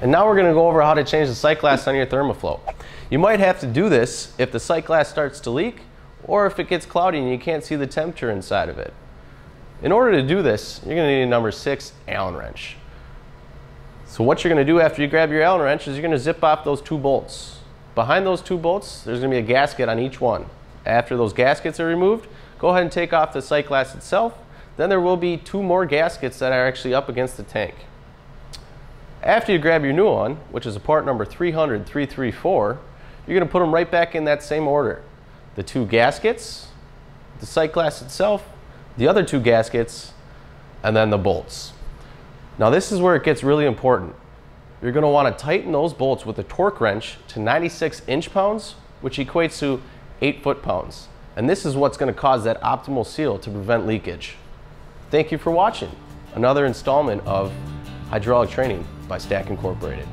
And now we're gonna go over how to change the sight glass on your Thermaflow. You might have to do this if the sight glass starts to leak or if it gets cloudy and you can't see the temperature inside of it. In order to do this, you're gonna need a number six Allen wrench. So what you're gonna do after you grab your Allen wrench is you're gonna zip off those two bolts. Behind those two bolts, there's gonna be a gasket on each one. After those gaskets are removed, go ahead and take off the sight glass itself. Then there will be two more gaskets that are actually up against the tank. After you grab your new one, which is a part number 300 334, you're gonna put them right back in that same order. The two gaskets, the sight glass itself, the other two gaskets, and then the bolts. Now this is where it gets really important. You're gonna wanna to tighten those bolts with a torque wrench to 96 inch pounds, which equates to eight foot pounds. And this is what's gonna cause that optimal seal to prevent leakage. Thank you for watching another installment of Hydraulic Training by STAC Incorporated.